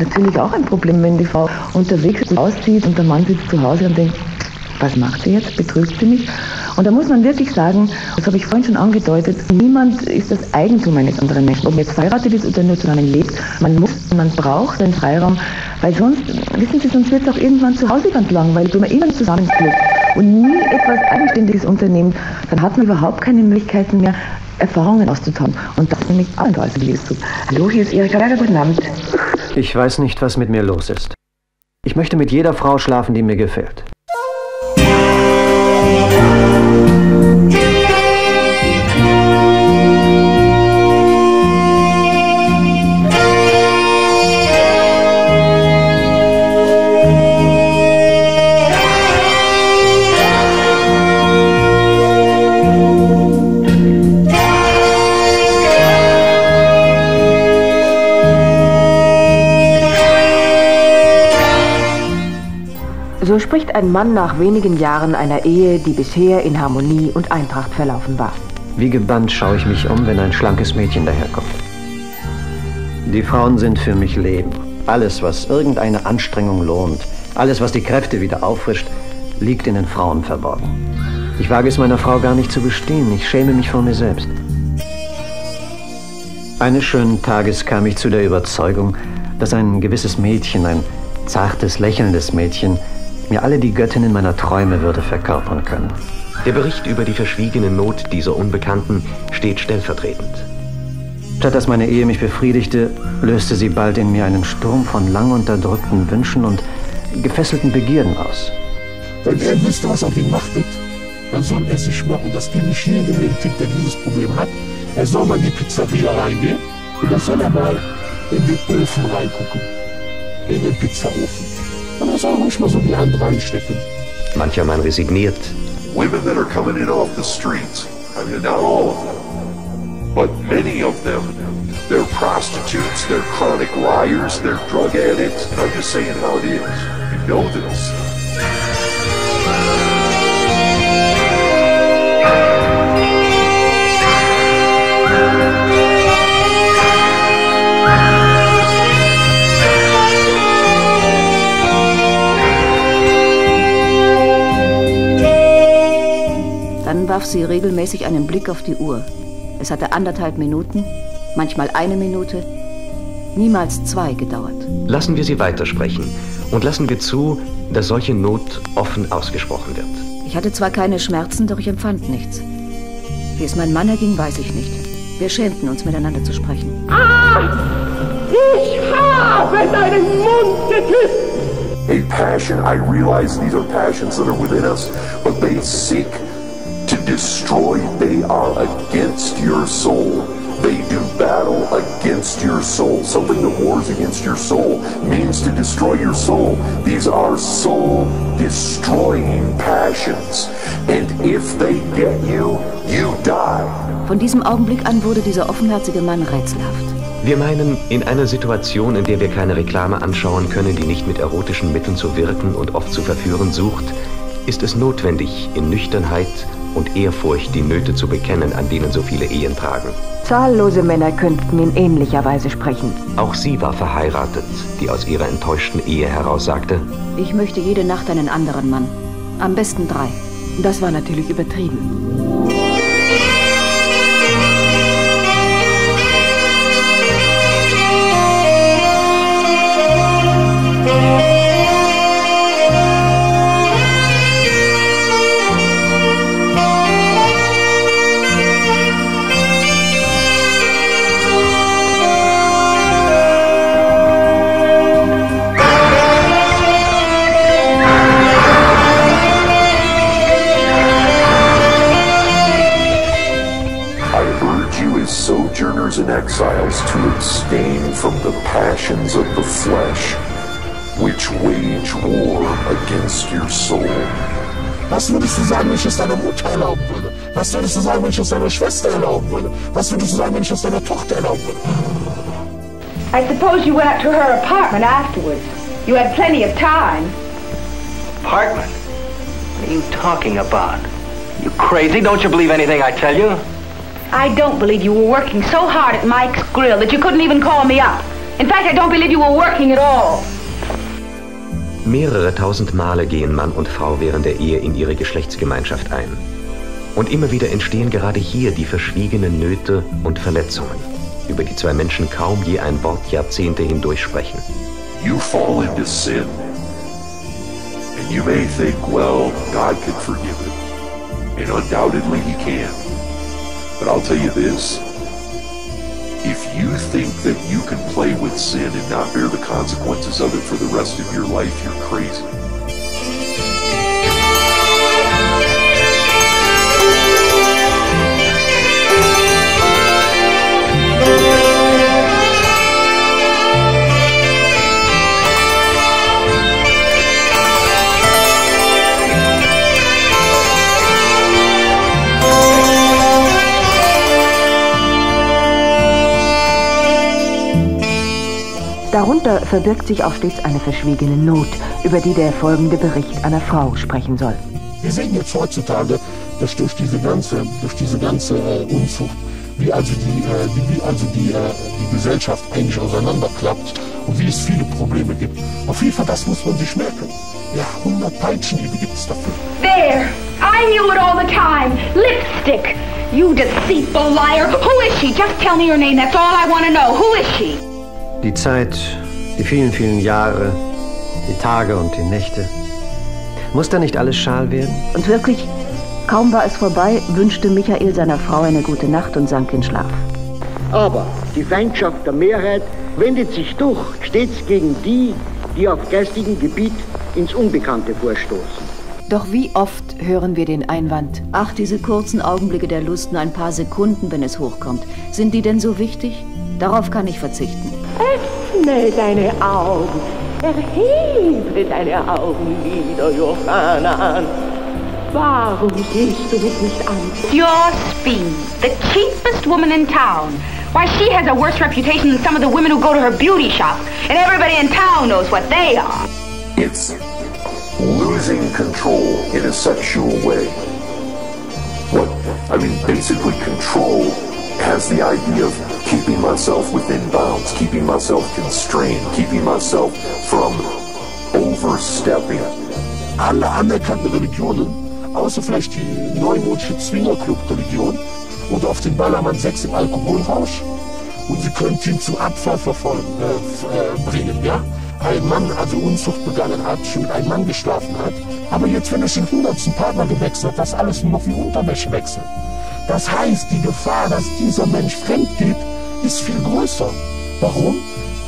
Natürlich auch ein Problem, wenn die Frau unterwegs ist, auszieht und der Mann sitzt zu Hause und denkt, was macht sie jetzt? Betrügt sie mich? Und da muss man wirklich sagen, das habe ich vorhin schon angedeutet, niemand ist das Eigentum eines anderen Menschen. Ob man jetzt verheiratet ist oder nur zusammen lebt, man muss, man braucht einen Freiraum, weil sonst, wissen Sie, sonst wird es auch irgendwann zu Hause ganz langweilig, wenn man immer zusammenklopft und nie etwas Eigenständiges unternimmt, dann hat man überhaupt keine Möglichkeiten mehr, Erfahrungen auszutauschen. Und das nämlich Abenteuer, wie es tut. Hallo, hier ist Erika Berger, guten Abend. Ich weiß nicht, was mit mir los ist. Ich möchte mit jeder Frau schlafen, die mir gefällt. So spricht ein Mann nach wenigen Jahren einer Ehe, die bisher in Harmonie und Eintracht verlaufen war. Wie gebannt schaue ich mich um, wenn ein schlankes Mädchen daherkommt. Die Frauen sind für mich Leben. Alles, was irgendeine Anstrengung lohnt, alles, was die Kräfte wieder auffrischt, liegt in den Frauen verborgen. Ich wage es meiner Frau gar nicht zu bestehen. Ich schäme mich vor mir selbst. Eines schönen Tages kam ich zu der Überzeugung, dass ein gewisses Mädchen, ein zartes, lächelndes Mädchen, mir alle die Göttinnen meiner Träume würde verkörpern können. Der Bericht über die verschwiegene Not dieser Unbekannten steht stellvertretend. Statt dass meine Ehe mich befriedigte, löste sie bald in mir einen Sturm von lang unterdrückten Wünschen und gefesselten Begierden aus. Wenn er wüsste, was auf ihn wartet, dann soll er sich merken, dass die nicht jeden Typ, der dieses Problem hat, er soll mal in die Pizzeria reingehen und dann soll er mal in den Ofen reingucken. In den Pizzaofen. Und er soll ruhig mal so die Hand reinstecken. Mancher Mann resigniert. Women that are coming in off the streets, I mean, not all of them, but many of them, they're prostitutes, they're chronic liars, they're drug addicts, and I'm just saying how it is. You know this. Warf sie regelmäßig einen Blick auf die Uhr. Es hatte anderthalb Minuten, manchmal eine Minute, niemals zwei gedauert. Lassen wir sie weitersprechen und lassen wir zu, dass solche Not offen ausgesprochen wird. Ich hatte zwar keine Schmerzen, doch ich empfand nichts. Wie es mein Mann erging, weiß ich nicht. Wir schämten uns, miteinander zu sprechen. Ich habe deinen Mund geküsst! A passion, I realize these are passions that are within us, but they seek to destroy. They are against your soul. They do battle against your soul. Something that wars against your soul means to destroy your soul. These are soul destroying passions. And if they get you, you die. Von diesem Augenblick an wurde dieser offenherzige Mann rätselhaft. Wir meinen, in einer Situation, in der wir keine Reklame anschauen können, die nicht mit erotischen Mitteln zu wirken und oft zu verführen sucht, ist es notwendig, in Nüchternheit und Ehrfurcht die Nöte zu bekennen, an denen so viele Ehen tragen. Zahllose Männer könnten in ähnlicher Weise sprechen. Auch sie war verheiratet, die aus ihrer enttäuschten Ehe heraus sagte, Ich möchte jede Nacht einen anderen Mann. Am besten drei. Das war natürlich übertrieben. And exiles to abstain from the passions of the flesh, which wage war against your soul. Was würdest du sagen, wenn ich es deiner Mutter erlauben würde? Was würdest du sagen, wenn ich es deiner Schwester erlauben würde? Was würdest du sagen, wenn ich es deiner Tochter erlauben würde? I suppose you went up to her apartment afterwards. You had plenty of time. Apartment? What are you talking about? You crazy? Don't you believe anything I tell you? I don't believe you were working so hard at Mike's Grill that you couldn't even call me up. In fact, I don't believe you were working at all. Mehrere tausend Male gehen Mann und Frau während der Ehe in ihre Geschlechtsgemeinschaft ein. Und immer wieder entstehen gerade hier die verschwiegenen Nöte und Verletzungen, über die zwei Menschen kaum je ein Wort Jahrzehnte hindurch sprechen. You fall into sin. And you may think, well, God can forgive it. And undoubtedly He can. But I'll tell you this. If you think that you can play with sin and not bear the consequences of it for the rest of your life, you're crazy. Darunter verbirgt sich auch stets eine verschwiegene Not, über die der folgende Bericht einer Frau sprechen soll. Wir sehen jetzt heutzutage, dass durch diese ganze, durch diese ganze äh, Unzucht, wie also die, äh, die, wie also die, äh, die Gesellschaft eigentlich auseinanderklappt und wie es viele Probleme gibt. Auf jeden Fall, das muss man sich merken. Ja, 100 Peitschenhiebe gibt es dafür. There! I knew it all the time. Lipstick! You deceitful liar! Who is she? Just tell me her name. That's all I want to know. Who is she? Die Zeit, die vielen, vielen Jahre, die Tage und die Nächte. Muss da nicht alles schal werden? Und wirklich, kaum war es vorbei, wünschte Michael seiner Frau eine gute Nacht und sank in Schlaf. Aber die Feindschaft der Mehrheit wendet sich doch stets gegen die, die auf geistigem Gebiet ins Unbekannte vorstoßen. Doch wie oft hören wir den Einwand, ach, diese kurzen Augenblicke der Lust, nur ein paar Sekunden, wenn es hochkommt. Sind die denn so wichtig? Darauf kann ich verzichten. Öffne deine Augen, erhebe deine Augenlider, Johanna. Warum siehst du mich nicht an? Your Speed, the cheapest woman in town. Why, she has a worse reputation than some of the women who go to her beauty shop. And everybody in town knows what they are. It's losing control in a sexual way. What, I mean, basically control has the idea of keeping myself within bounds, keeping myself constrained, keeping myself from overstepping. Alle anerkannten Religionen, außer vielleicht die neumodische Zwingerclub-Religion oder auf den Ballermann 6 im Alkoholrausch. Und sie können ihn zum Abfall verfolgen, äh, äh, bringen, ja? Ein Mann also Unzucht begangen hat, schon mit einem Mann geschlafen hat, aber jetzt, wenn er schon hundertsten Partner gewechselt hat, das alles nur noch wie Unterwäsche wechselt. Das heißt, die Gefahr, dass dieser Mensch fremd geht, ist viel größer. Warum?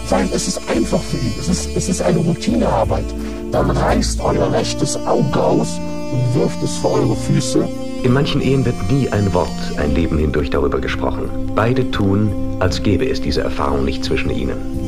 Weil es ist einfach für ihn. Es ist, es ist eine Routinearbeit. Dann reißt euer rechtes Auge aus und wirft es vor eure Füße. In manchen Ehen wird nie ein Wort ein Leben hindurch darüber gesprochen. Beide tun, als gäbe es diese Erfahrung nicht zwischen ihnen.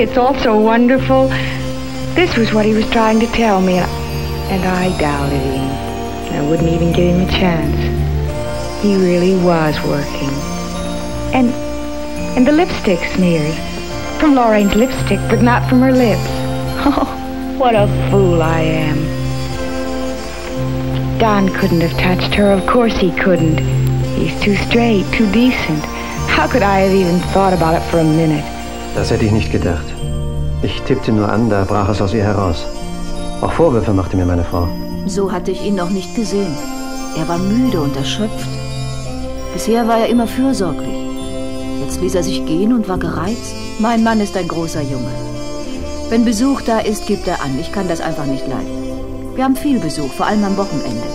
It's all so wonderful. This was what he was trying to tell me, and I doubted him. I wouldn't even give him a chance. He really was working. And and the lipstick smears. From Lorraine's lipstick, but not from her lips. Oh, what a fool I am. Don couldn't have touched her. Of course he couldn't. He's too straight, too decent. How could I have even thought about it for a minute? Das hätte ich nicht gedacht. Ich tippte nur an, da brach es aus ihr heraus. Auch Vorwürfe machte mir meine Frau. So hatte ich ihn noch nicht gesehen. Er war müde und erschöpft. Bisher war er immer fürsorglich. Jetzt ließ er sich gehen und war gereizt. Mein Mann ist ein großer Junge. Wenn Besuch da ist, gibt er an. Ich kann das einfach nicht leiden. Wir haben viel Besuch, vor allem am Wochenende.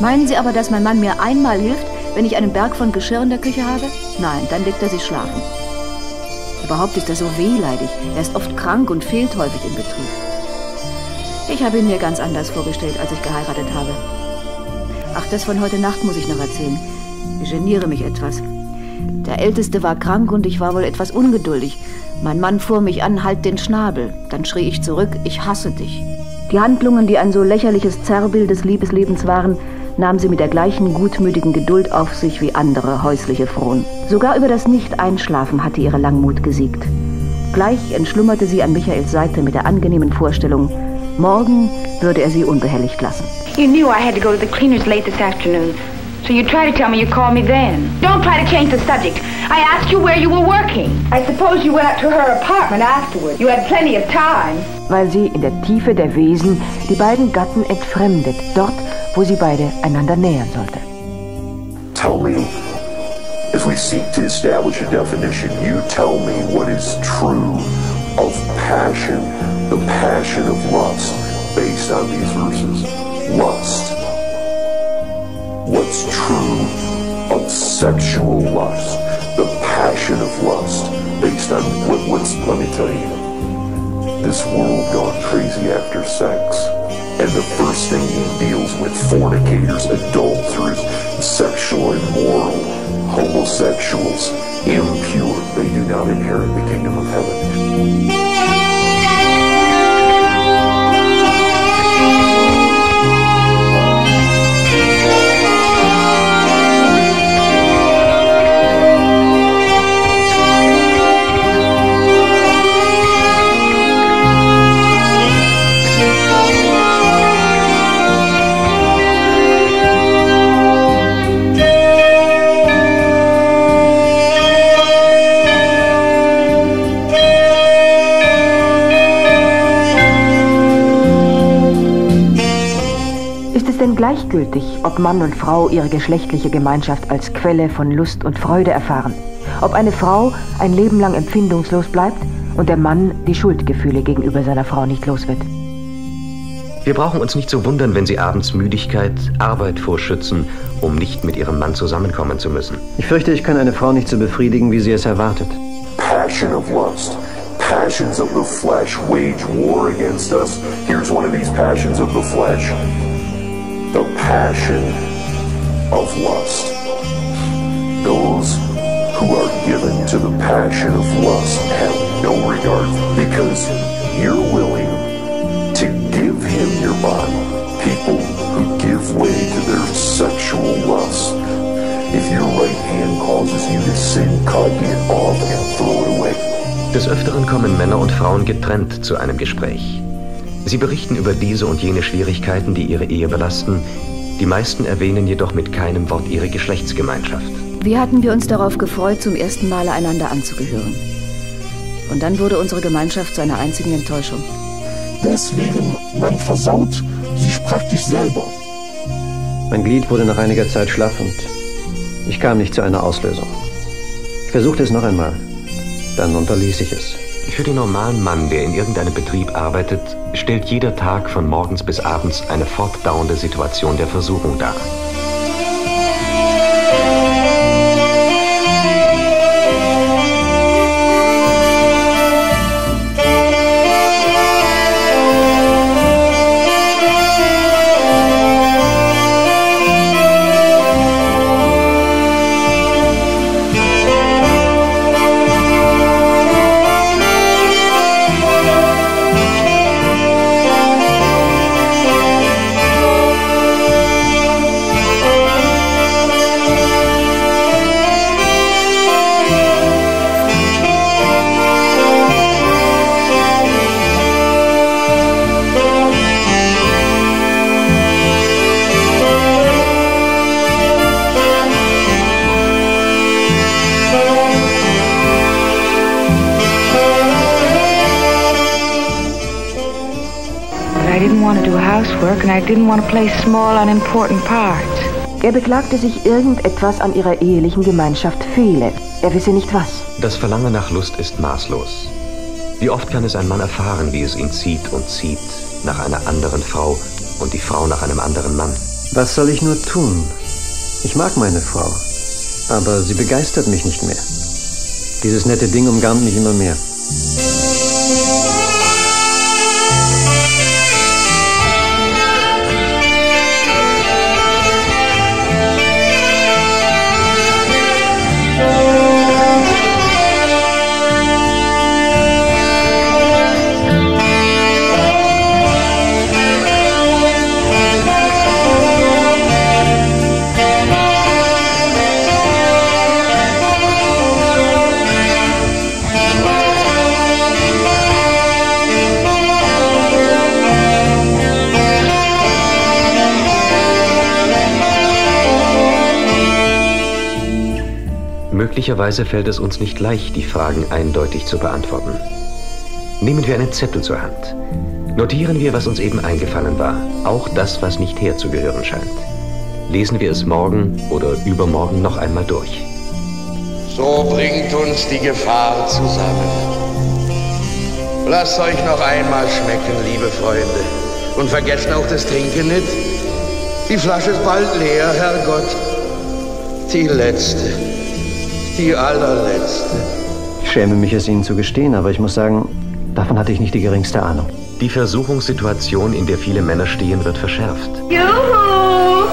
Meinen Sie aber, dass mein Mann mir einmal hilft, wenn ich einen Berg von Geschirr in der Küche habe? Nein, dann legt er sich schlafen. Überhaupt ist er so wehleidig. Er ist oft krank und fehlt häufig im Betrieb. Ich habe ihn mir ganz anders vorgestellt, als ich geheiratet habe. Ach, das von heute Nacht muss ich noch erzählen. Ich geniere mich etwas. Der Älteste war krank und ich war wohl etwas ungeduldig. Mein Mann fuhr mich an, halt den Schnabel. Dann schrie ich zurück, ich hasse dich. Die Handlungen, die ein so lächerliches Zerrbild des Liebeslebens waren, nahm sie mit der gleichen gutmütigen Geduld auf sich wie andere häusliche Frohen. Sogar über das Nicht-Einschlafen hatte ihre Langmut gesiegt. Gleich entschlummerte sie an Michaels Seite mit der angenehmen Vorstellung, morgen würde er sie unbehelligt lassen. You knew I had to go to the cleaners late this afternoon. So you try to tell me you called me then. Don't try to change the subject. I asked you where you were working. I suppose you went up to her apartment afterward. You had plenty of time. Weil sie in der Tiefe der Wesen die beiden Gatten entfremdet, dort, wo sie beide einander nähern sollte. Tell me, as we seek to establish a definition, you tell me what is true of passion, the passion of lust, based on these verses. Lust. What's true of sexual lust, the passion of lust, based on what, what's, let me tell you, this world gone crazy after sex. And the first thing he deals with fornicators, adulterers, sexual immoral, homosexuals, impure. They do not inherit the kingdom of heaven. Gleichgültig, ob Mann und Frau ihre geschlechtliche Gemeinschaft als Quelle von Lust und Freude erfahren? Ob eine Frau ein Leben lang empfindungslos bleibt und der Mann die Schuldgefühle gegenüber seiner Frau nicht los wird? Wir brauchen uns nicht zu wundern, wenn sie abends Müdigkeit, Arbeit vorschützen, um nicht mit ihrem Mann zusammenkommen zu müssen. Ich fürchte, ich kann eine Frau nicht so befriedigen, wie sie es erwartet. Passion of lust. Passions of the flesh wage war against us. Here's one of these passions of the flesh. The passion of lust. Those who are given to the passion of lust have no regard because you're willing to give him your body. People who give way to their sexual lust. If your right hand causes you to sin, cut it off and throw it away. Des Öfteren kommen Männer und Frauen getrennt zu einem Gespräch. Sie berichten über diese und jene Schwierigkeiten, die ihre Ehe belasten. Die meisten erwähnen jedoch mit keinem Wort ihre Geschlechtsgemeinschaft. Wie hatten wir uns darauf gefreut, zum ersten Male einander anzugehören? Und dann wurde unsere Gemeinschaft zu einer einzigen Enttäuschung. Deswegen, man versaut sich praktisch selber. Mein Glied wurde nach einiger Zeit schlaff und ich kam nicht zu einer Auslösung. Ich versuchte es noch einmal. Dann unterließ ich es. Für den normalen Mann, der in irgendeinem Betrieb arbeitet, stellt jeder Tag von morgens bis abends eine fortdauernde Situation der Versuchung dar. And I didn't want to play small, unimportant parts. Er beklagte sich, irgendetwas an ihrer ehelichen Gemeinschaft fehle. Er wisse nicht was. Das Verlangen nach Lust ist maßlos. Wie oft kann es ein Mann erfahren, wie es ihn zieht und zieht nach einer anderen Frau und die Frau nach einem anderen Mann? Was soll ich nur tun? Ich mag meine Frau, aber sie begeistert mich nicht mehr. Dieses nette Ding umgarnt mich immer mehr. Möglicherweise fällt es uns nicht leicht, die Fragen eindeutig zu beantworten. Nehmen wir einen Zettel zur Hand. Notieren wir, was uns eben eingefallen war, auch das, was nicht herzugehören scheint. Lesen wir es morgen oder übermorgen noch einmal durch. So bringt uns die Gefahr zusammen. Lasst euch noch einmal schmecken, liebe Freunde. Und vergessen auch das Trinken nicht. Die Flasche ist bald leer, Herrgott. Die letzte. Die allerletzte. Ich schäme mich, es Ihnen zu gestehen, aber ich muss sagen, davon hatte ich nicht die geringste Ahnung. Die Versuchungssituation, in der viele Männer stehen, wird verschärft. Juhu!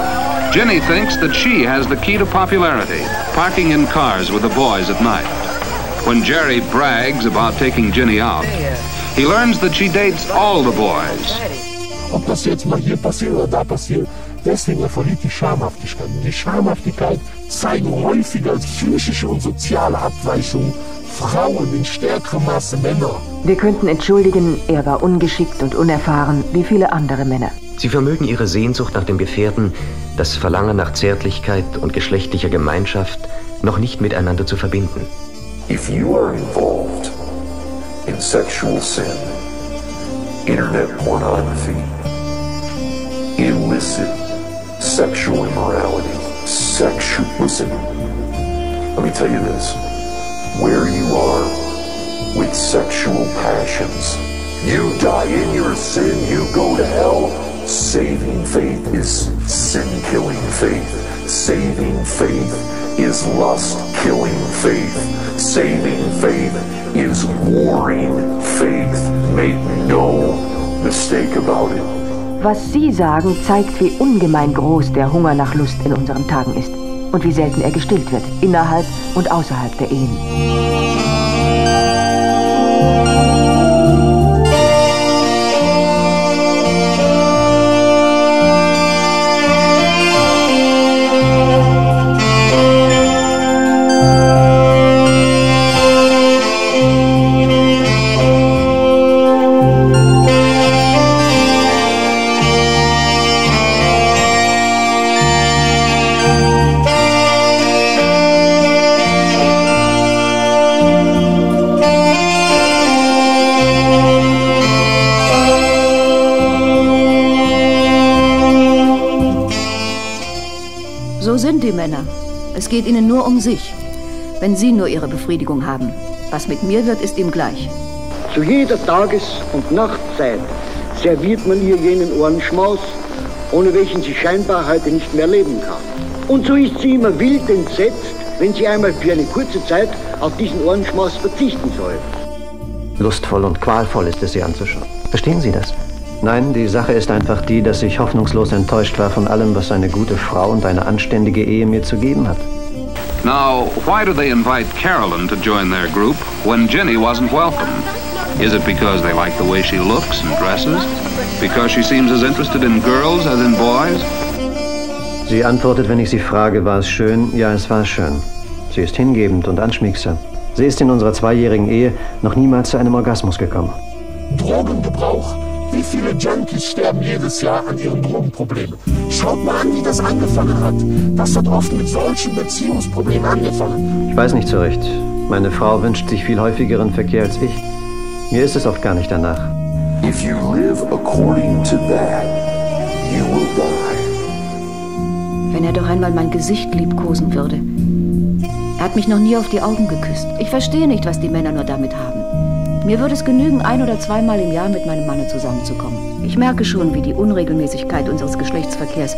Jenny thinks that she has the key to popularity, parking in cars with the boys at night. When Jerry brags about taking Jenny out, he learns that she dates all the boys. Ob das jetzt mal hier passiert oder da passiert, deswegen verliert die Schamhaftigkeit. Und die Schamhaftigkeit zeigen häufiger als psychische und soziale Abweichungen Frauen in stärkerem Maße Männer. Wir könnten entschuldigen, er war ungeschickt und unerfahren, wie viele andere Männer. Sie vermögen ihre Sehnsucht nach dem Gefährten, das Verlangen nach Zärtlichkeit und geschlechtlicher Gemeinschaft noch nicht miteinander zu verbinden. If you are involved in sexual sin, internet pornography, illicit sexual immorality, sexual. Listen, let me tell you this. Where you are with sexual passions, you die in your sin, you go to hell. Saving faith is sin killing faith. Saving faith is lust killing faith. Saving faith is warring faith. Make no mistake about it. Was Sie sagen, zeigt, wie ungemein groß der Hunger nach Lust in unseren Tagen ist und wie selten er gestillt wird, innerhalb und außerhalb der Ehen. Es geht ihnen nur um sich. Wenn sie nur ihre Befriedigung haben. Was mit mir wird, ist ihm gleich. Zu jeder Tages- und Nachtzeit serviert man ihr jenen Ohrenschmaus, ohne welchen sie scheinbar heute nicht mehr leben kann. Und so ist sie immer wild entsetzt, wenn sie einmal für eine kurze Zeit auf diesen Ohrenschmaus verzichten soll. Lustvoll und qualvoll ist es, sie anzuschauen. Verstehen Sie das? Nein, die Sache ist einfach die, dass ich hoffnungslos enttäuscht war von allem, was eine gute Frau und eine anständige Ehe mir zu geben hat. Now, why do they invite Carolyn to join their group when Jenny wasn't welcome? Is it because they like the way she looks and dresses? Because she seems as interested in girls as in boys? Sie antwortet, wenn ich sie frage, war es schön? Ja, es war schön. Sie ist hingebend und anschmiegsam. Sie ist in unserer zweijährigen Ehe noch niemals zu einem Orgasmus gekommen. Drogengebrauch. Wie viele Junkies sterben jedes Jahr an ihren Drogenproblemen? Schaut mal an, wie das angefangen hat. Das hat oft mit solchen Beziehungsproblemen angefangen. Ich weiß nicht so recht. Meine Frau wünscht sich viel häufigeren Verkehr als ich. Mir ist es oft gar nicht danach. If you live according to that, you will die. Wenn er doch einmal mein Gesicht liebkosen würde. Er hat mich noch nie auf die Augen geküsst. Ich verstehe nicht, was die Männer nur damit haben. Mir würde es genügen, ein oder zweimal im Jahr mit meinem Manne zusammenzukommen. Ich merke schon, wie die Unregelmäßigkeit unseres Geschlechtsverkehrs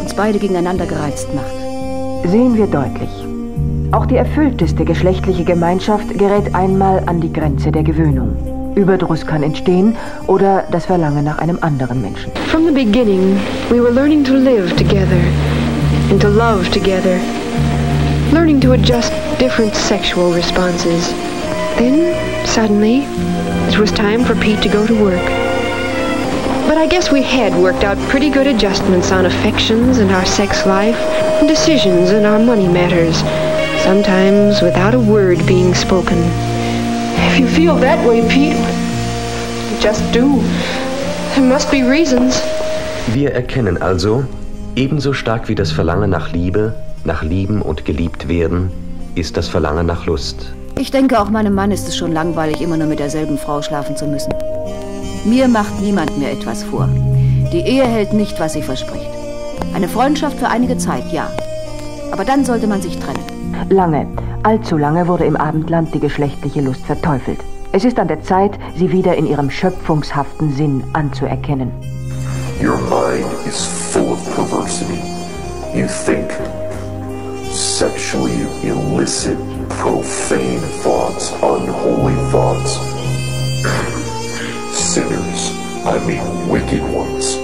uns beide gegeneinander gereizt macht. Sehen wir deutlich. Auch die erfüllteste geschlechtliche Gemeinschaft gerät einmal an die Grenze der Gewöhnung. Überdruss kann entstehen oder das Verlangen nach einem anderen Menschen. From the beginning, we were learning to live together and to love together, learning to adjust different sexual responses. Then, suddenly, it was time for Pete to go to work. But I guess we had worked out pretty good adjustments on affections and our sex life, and decisions in our money matters, sometimes without a word being spoken. If you feel that way, Pete, just do. There must be reasons. Wir erkennen also, ebenso stark wie das Verlangen nach Liebe, nach Lieben und geliebt werden, ist das Verlangen nach Lust. Ich denke, auch meinem Mann ist es schon langweilig, immer nur mit derselben Frau schlafen zu müssen. Mir macht niemand mehr etwas vor. Die Ehe hält nicht, was sie verspricht. Eine Freundschaft für einige Zeit, ja. Aber dann sollte man sich trennen. Lange, allzu lange wurde im Abendland die geschlechtliche Lust verteufelt. Es ist an der Zeit, sie wieder in ihrem schöpfungshaften Sinn anzuerkennen. Your mind is full of perversity. You think sexually illicit, profane thoughts, unholy thoughts. Sinners, I mean wicked ones.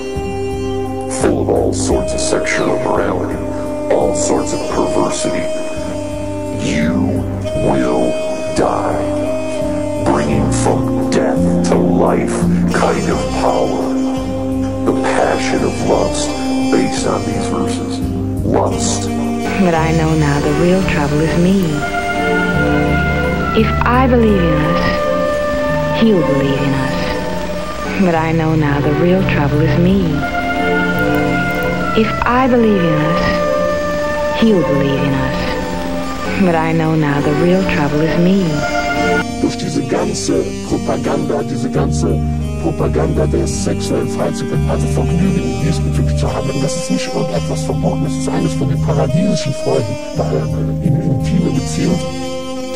Full of all sorts of sexual immorality, all sorts of perversity. You will die, bringing from death to life kind of power. The passion of lust based on these verses. Lust. But I know now the real trouble is me. If I believe in us, he'll believe in us. But I know now the real trouble is me. If I believe in us, he'll believe in us. But I know now the real trouble is me. Durch diese ganze Propaganda, diese ganze Propaganda der sexuellen Freizügigkeit, also Vergnügen diesbezüglich zu haben, das ist nicht irgendetwas Verbotenes, das ist eines von den paradiesischen Freuden, daher in intime Beziehungen.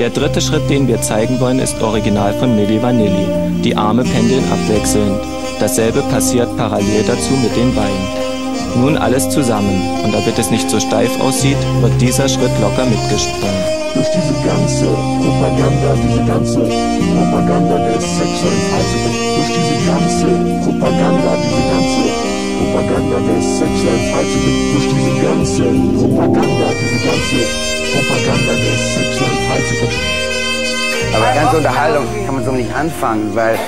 Der dritte Schritt, den wir zeigen wollen, ist original von Milli Vanilli. Die Arme pendeln abwechselnd. Dasselbe passiert parallel dazu mit den Beinen. Nun alles zusammen. Und damit es nicht so steif aussieht, wird dieser Schritt locker mitgesprungen. Durch diese ganze Propaganda, diese ganze Propaganda der sexuellen Freizügigkeit, durch diese ganze Propaganda, diese ganze Propaganda der sexuellen Freizügigkeit, durch diese ganze Propaganda, diese ganze Propaganda der sexuellen Freizügigkeit. Aber ganze Unterhaltung kann man so nicht anfangen, weil,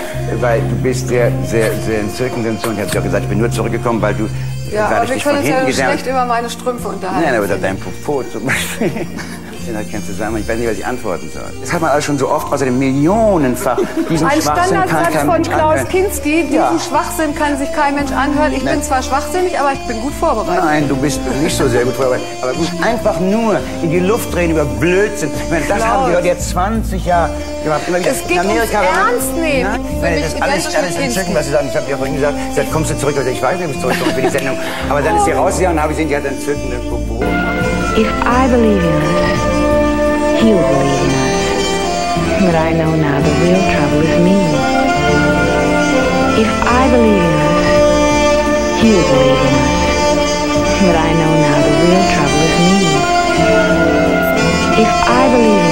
weil du bist sehr, sehr, sehr entzückend und so. Und ich habe ja gesagt, ich bin nur zurückgekommen, weil du, Ja, aber ich wir dich von können uns hinten ja gesehen schlecht über meine Strümpfe unterhalten. Nein, aber dein Popo zum Beispiel. Hat keinen Zusammenhang. Ich weiß nicht, was ich antworten soll. Das hat man alles schon so oft, außerdem millionenfach. Diesen Ein Schwachsinn kann Standardsatz kein von Klaus anhören. Kinski, diesen Ja. Schwachsinn kann sich kein Mensch anhören. Ich Nein. bin zwar schwachsinnig, aber ich bin gut vorbereitet. Nein, du bist nicht so sehr gut vorbereitet. Aber musst einfach nur in die Luft drehen über Blödsinn. Ich meine, das Klaus. haben wir heute jetzt 20 Jahre gemacht. Immer. Es geht in Amerika, ums Ernst nehmen. Weil mich das identisch alles, alles Kinski. entzücken, was Sie sagen. Ich habe ja vorhin gesagt, gesagt, kommst du zurück? Also ich weiß nicht, ob ich zurückkomme für die Sendung. Aber dann ist sie rausgegangen und habe gesehen, die hat entzückenden Popo. If I believe in he'll believe in us. But I know now the real trouble is me. If I believe in us, he'll believe in us. But I know now the real trouble is me. If I believe in